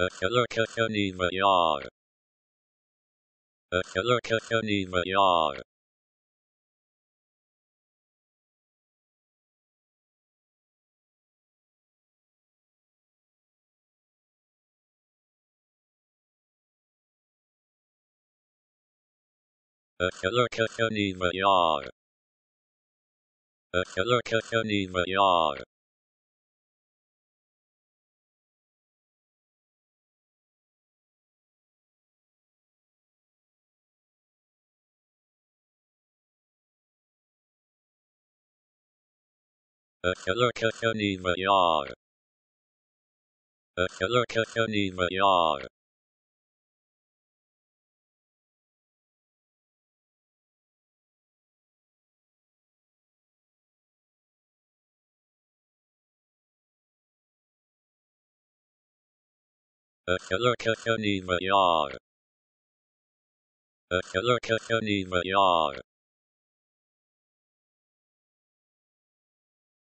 Öfölököföni ve yar. Öfölököföni a yar. Öfölököföni ve a Öfölököföni ve yar. Akılakasaniva yar. Akılakasaniva yar. a yar. Akılakasaniva yar.